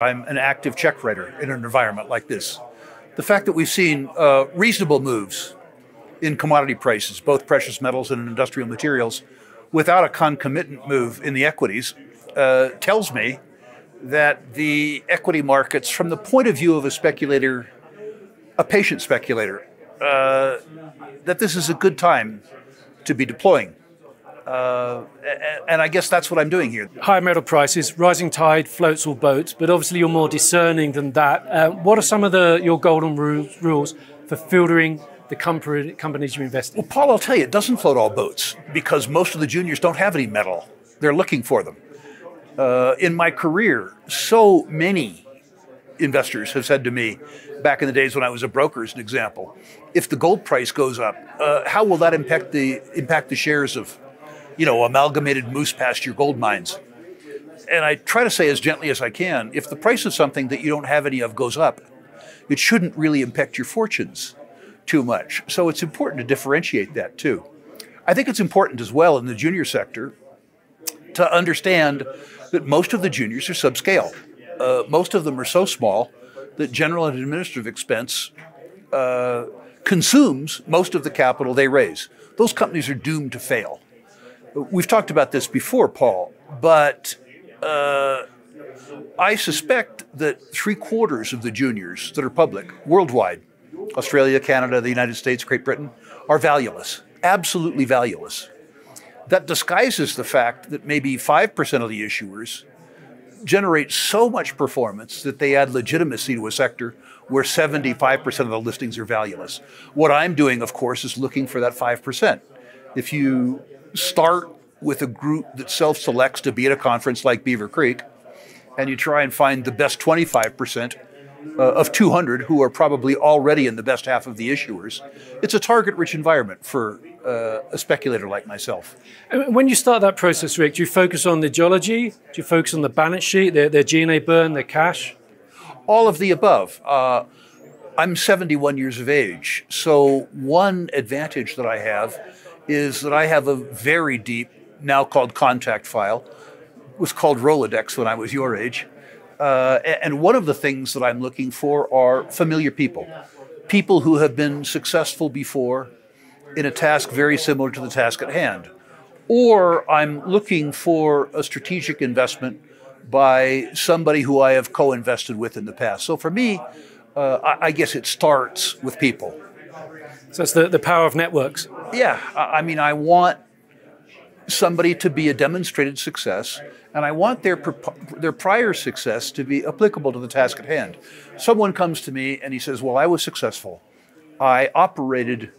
I'm an active check writer in an environment like this. The fact that we've seen uh, reasonable moves in commodity prices, both precious metals and industrial materials, without a concomitant move in the equities, uh, tells me that the equity markets, from the point of view of a speculator, a patient speculator, uh, that this is a good time to be deploying. Uh, and I guess that's what I'm doing here. Higher metal prices, rising tide floats all boats, but obviously you're more discerning than that. Uh, what are some of the your golden rules, rules for filtering the company, companies you invest in? Well, Paul, I'll tell you, it doesn't float all boats because most of the juniors don't have any metal. They're looking for them. Uh, in my career, so many investors have said to me, back in the days when I was a broker, as an example, if the gold price goes up, uh, how will that impact the impact the shares of you know, amalgamated moose pasture gold mines. And I try to say as gently as I can if the price of something that you don't have any of goes up, it shouldn't really impact your fortunes too much. So it's important to differentiate that too. I think it's important as well in the junior sector to understand that most of the juniors are subscale. Uh, most of them are so small that general and administrative expense uh, consumes most of the capital they raise. Those companies are doomed to fail. We've talked about this before, Paul, but uh, I suspect that three quarters of the juniors that are public worldwide, Australia, Canada, the United States, Great Britain, are valueless, absolutely valueless. That disguises the fact that maybe 5% of the issuers generate so much performance that they add legitimacy to a sector where 75% of the listings are valueless. What I'm doing, of course, is looking for that 5%. If you start with a group that self selects to be at a conference like Beaver Creek, and you try and find the best 25% uh, of 200 who are probably already in the best half of the issuers. It's a target rich environment for uh, a speculator like myself. When you start that process, Rick, do you focus on the geology? Do you focus on the balance sheet, their, their G&A burn, their cash? All of the above. Uh, I'm 71 years of age, so one advantage that I have is that I have a very deep, now called contact file. It was called Rolodex when I was your age. Uh, and one of the things that I'm looking for are familiar people, people who have been successful before in a task very similar to the task at hand. Or I'm looking for a strategic investment by somebody who I have co invested with in the past. So for me, uh, I, I guess it starts with people. So it's the, the power of networks. Yeah. I mean, I want somebody to be a demonstrated success, and I want their, their prior success to be applicable to the task at hand. Someone comes to me and he says, Well, I was successful. I operated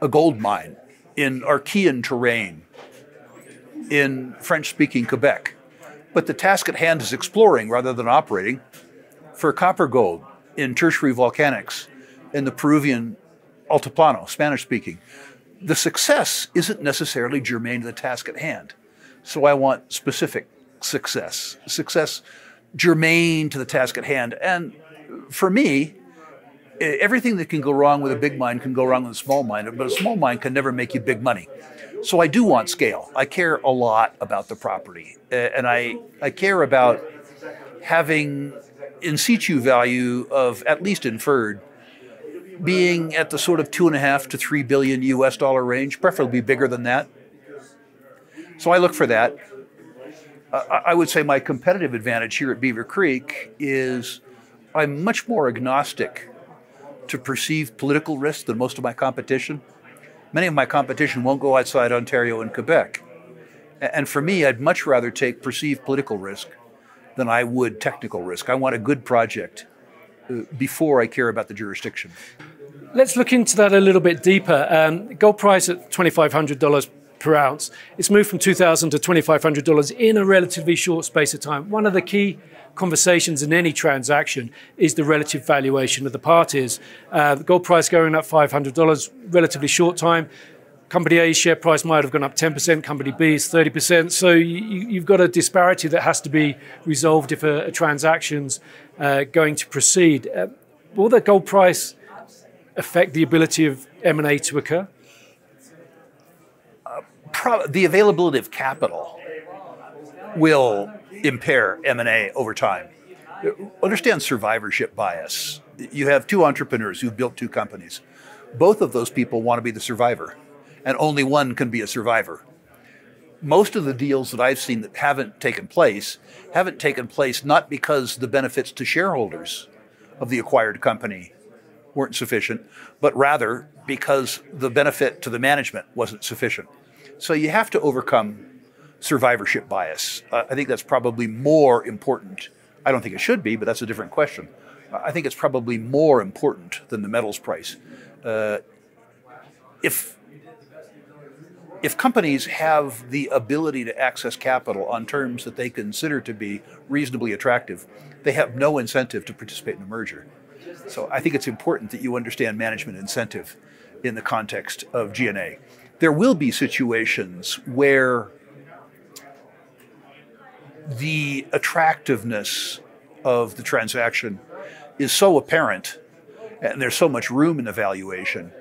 a gold mine in Archean terrain in French speaking Quebec. But the task at hand is exploring rather than operating for copper gold in tertiary volcanics in the Peruvian Altiplano, Spanish speaking. The success isn't necessarily germane to the task at hand. So I want specific success, success germane to the task at hand. And for me, everything that can go wrong with a big mind can go wrong with a small mind, but a small mind can never make you big money. So I do want scale. I care a lot about the property, and I, I care about having in situ value of at least inferred being at the sort of two and a half to three billion US dollar range, preferably bigger than that. So I look for that. I would say my competitive advantage here at Beaver Creek is I'm much more agnostic to perceived political risk than most of my competition. Many of my competition won't go outside Ontario and Quebec. And for me, I'd much rather take perceived political risk than I would technical risk. I want a good project uh, before I care about the jurisdiction. Let's look into that a little bit deeper. Um, gold price at $2,500 per ounce. It's moved from 2,000 to $2,500 in a relatively short space of time. One of the key conversations in any transaction is the relative valuation of the parties. Uh, the gold price going up $500, relatively short time. Company A's share price might have gone up 10%, company B's 30%. So you, have got a disparity that has to be resolved if a, a transaction's uh, going to proceed. Uh, will the gold price affect the ability of M&A to occur? Uh, the availability of capital will impair M&A over time. Understand survivorship bias. You have two entrepreneurs who've built two companies. Both of those people want to be the survivor, and only one can be a survivor. Most of the deals that I've seen that haven't taken place haven't taken place not because the benefits to shareholders of the acquired company weren't sufficient, but rather because the benefit to the management wasn't sufficient. So you have to overcome survivorship bias. Uh, I think that's probably more important. I don't think it should be, but that's a different question. I think it's probably more important than the metals price. Uh, if if companies have the ability to access capital on terms that they consider to be reasonably attractive, they have no incentive to participate in a merger. So I think it's important that you understand management incentive in the context of G&A. There will be situations where the attractiveness of the transaction is so apparent and there's so much room in the valuation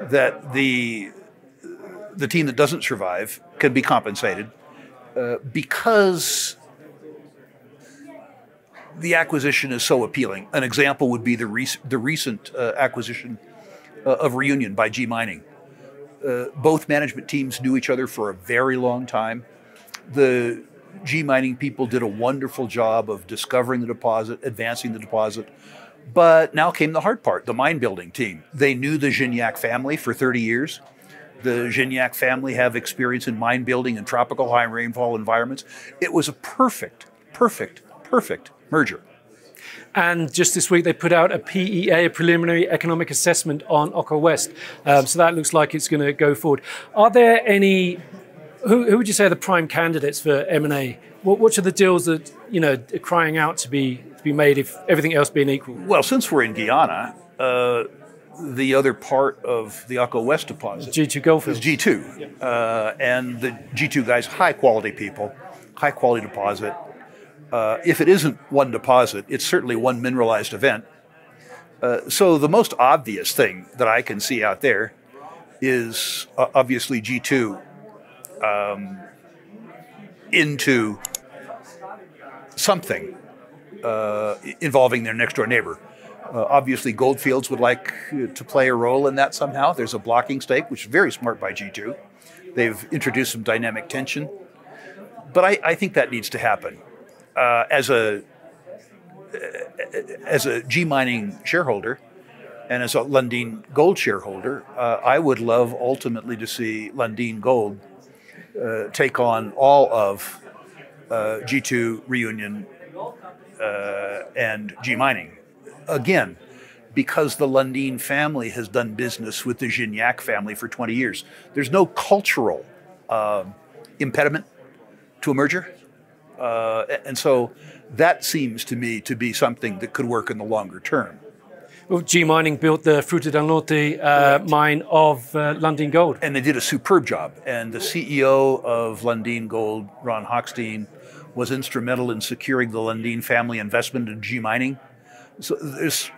that the the team that doesn't survive can be compensated uh, because the acquisition is so appealing. An example would be the, rec- the recent uh, acquisition uh, of Reunion by G Mining. Uh, both management teams knew each other for a very long time. The G Mining people did a wonderful job of discovering the deposit, advancing the deposit. But now came the hard part the mine building team. They knew the Gignac family for 30 years. The Gignac family have experience in mine building in tropical high rainfall environments. It was a perfect, perfect, perfect merger. And just this week, they put out a PEA, a preliminary economic assessment on Oko West. Um, so that looks like it's going to go forward. Are there any who, who, would you say are the prime candidates for M&A? What, which are the deals that you know are crying out to be to be made if everything else being equal? Well, since we're in Guyana, uh, the other part of the Oko West deposit G2 Goldfield is G2, yeah. uh, and the G2 guys, high quality people, high quality deposit. Uh, if it isn't one deposit, it's certainly one mineralized event. Uh, so the most obvious thing that I can see out there is uh, obviously G2 um, into something uh, involving their next door neighbor. Uh, obviously, Goldfields would like to play a role in that somehow. There's a blocking stake, which is very smart by G2. They've introduced some dynamic tension. But I, I think that needs to happen. Uh, as a as a G mining shareholder and as a Lundin Gold shareholder, uh, I would love ultimately to see Lundin Gold uh, take on all of uh, G2 Reunion uh, and G Mining. Again, because the Lundin family has done business with the Gignac family for 20 years. There's no cultural uh, impediment to a merger. Uh, and so that seems to me to be something that could work in the longer term. Well, G Mining built the Fruta del Norte uh, mine of uh, Lundin Gold. And they did a superb job. And the CEO of Lundin Gold, Ron Hochstein, was instrumental in securing the Lundin family investment in G Mining. So there's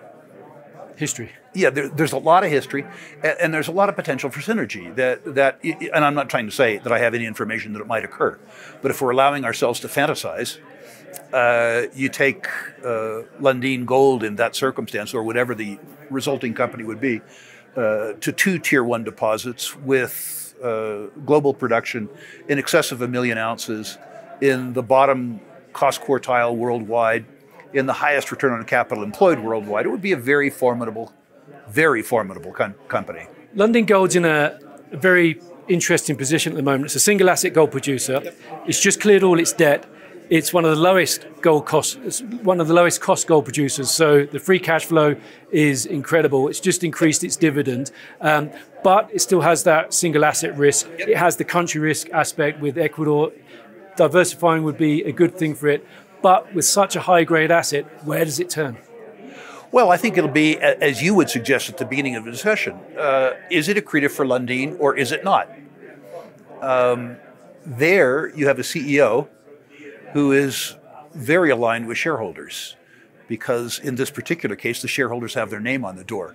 history. Yeah, there, there's a lot of history, and, and, there's a lot of potential for synergy. That that, and I'm not trying to say that I have any information that it might occur, but if we're allowing ourselves to fantasize, uh, you take uh, Lundin Gold in that circumstance, or whatever the resulting company would be, uh, to two tier one deposits with uh, global production in excess of a million ounces in the bottom cost quartile worldwide, in the highest return on capital employed worldwide. It would be a very formidable, very formidable com- company. Lundin Gold's in a very interesting position at the moment. It's a single asset gold producer. It's just cleared all its debt it's one of the lowest gold cost, it's one of the lowest cost gold producers. So the free cash flow is incredible. It's just increased its dividend, um, but it still has that single asset risk. It has the country risk aspect with Ecuador. Diversifying would be a good thing for it, but with such a high grade asset, where does it turn? Well, I think it'll be, as you would suggest at the beginning of the discussion, uh, is it accretive for Lundin or is it not? Um, there, you have a CEO who is very aligned with shareholders because in this particular case, the shareholders have their name on the door.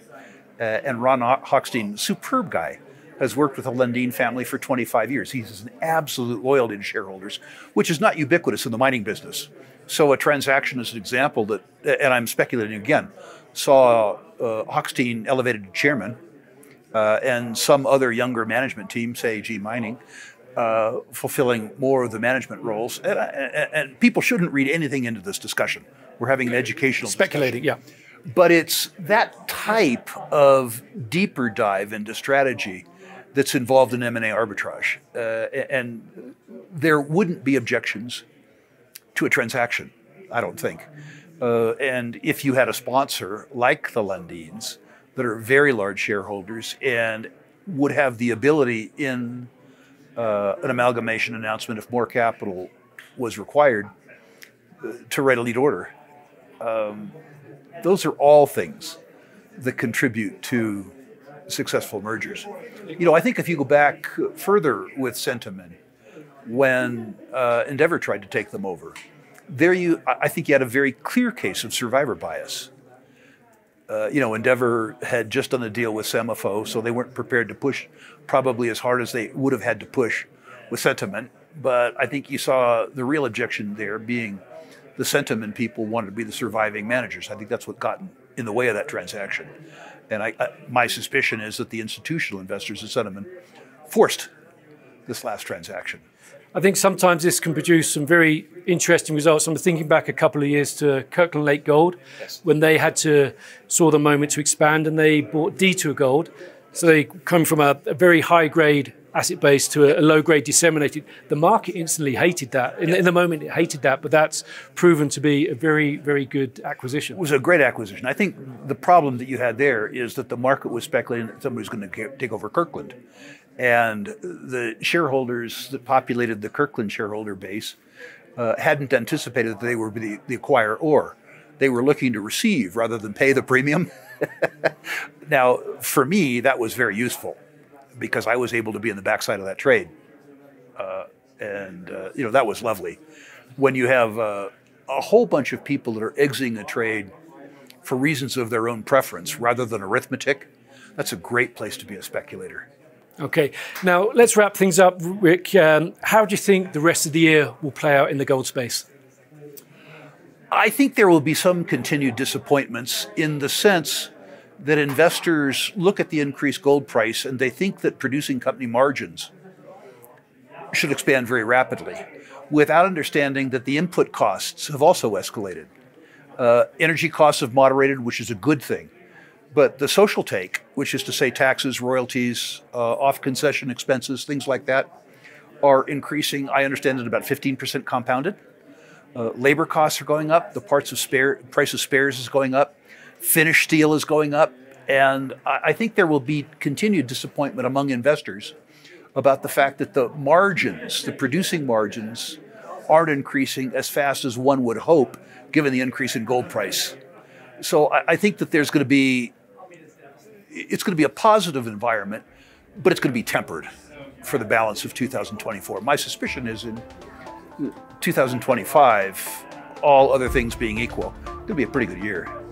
Uh, and Ron Hochstein, superb guy, has worked with the Lundin family for 25 years. He's an absolute loyalty to shareholders, which is not ubiquitous in the mining business. So a transaction is an example that, and I'm speculating again, saw uh, Hochstein elevated to chairman, uh, and some other younger management team, say G Mining, uh, fulfilling more of the management roles. And, and, and, people shouldn't read anything into this discussion. We're having an educational speculating, discussion. yeah. But it's that type of deeper dive into strategy that's involved in M&A arbitrage. Uh, and there wouldn't be objections to a transaction, I don't think. Uh, and if you had a sponsor like the Lundins that are very large shareholders and would have the ability in uh, an amalgamation announcement if more capital was required uh, to write a lead order. Um, those are all things that contribute to successful mergers. You know, I think if you go back further with Centamin, when uh, Endeavour tried to take them over, there you, I think you had a very clear case of survivor bias. Uh, you know, Endeavour had just done a deal with SEMAFO, so they weren't prepared to push probably as hard as they would have had to push with Centamin. But I think you saw the real objection there being the Centamin people wanted to be the surviving managers. I think that's what got in the way of that transaction. And I, I, my suspicion is that the institutional investors at Centamin forced this last transaction. I think sometimes this can produce some very interesting results. I'm thinking back a couple of years to Kirkland Lake Gold yes. when they had to saw the moment to expand and they bought Detour Gold. So they come from a, a very high grade asset base to a, low grade disseminated. The market instantly hated that. In, in, the moment, it hated that, but that's proven to be a very, very good acquisition. It was a great acquisition. I think the problem that you had there is that the market was speculating that somebody was going to take over Kirkland. And the shareholders that populated the Kirkland shareholder base uh, hadn't anticipated that they were the, the acquirer or they were looking to receive rather than pay the premium. now, for me, that was very useful because I was able to be in the backside of that trade. Uh, and, uh, you know, that was lovely. When you have uh, a whole bunch of people that are exiting a trade for reasons of their own preference rather than arithmetic, that's a great place to be a speculator. Okay, now let's wrap things up, Rick. Um, how do you think the rest of the year will play out in the gold space? I think there will be some continued disappointments in the sense that investors look at the increased gold price and they think that producing company margins should expand very rapidly without understanding that the input costs have also escalated. Uh, energy costs have moderated, which is a good thing. But the social take, which is to say taxes, royalties, uh, off concession expenses, things like that, are increasing. I understand at about 15% compounded. Uh, labor costs are going up. The parts of spare price of spares is going up. Finished steel is going up, and I, think there will be continued disappointment among investors about the fact that the margins, the producing margins, aren't increasing as fast as one would hope, given the increase in gold price. So I, I think that there's going to be it's going to be a positive environment, but it's going to be tempered for the balance of 2024. My suspicion is in 2025, all other things being equal, it'll be a pretty good year.